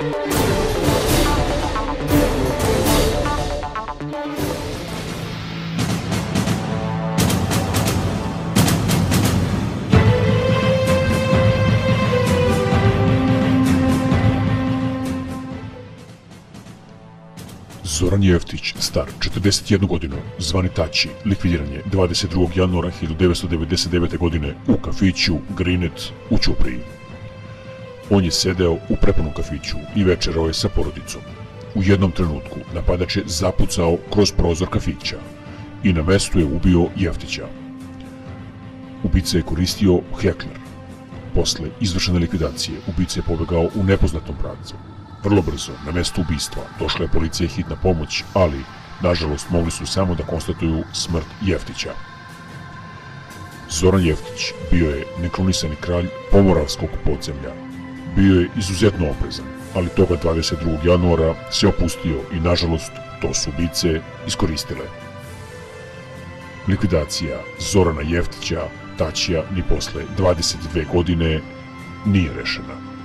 Zoran Jeftić, star 41 godinu, zvani Taći, likvidiran je 22. januara 1999. godine u kafiću Grinet u Ćupriji. On je sedeo u prepunom kafiću i večerao je sa porodicom. U jednom trenutku napadač je zapucao kroz prozor kafića i na mestu je ubio Jeftića. Ubica je koristio hekler. Posle izvršene likvidacije, ubica je pobegao u nepoznatom pravcu. Vrlo brzo, na mesto ubistva, došla je policija i hitna pomoć, ali, nažalost, mogli su samo da konstatuju smrt Jeftića. Zoran Jeftić bio je nekronisani kralj pomoravskog podzemlja. Bio je izuzetno oprezan, ali toga 22. januara se opustio i, nažalost, to su ubice iskoristile. Likvidacija Zorana Jeftića, Taćija, ni posle 22 godine nije rešena.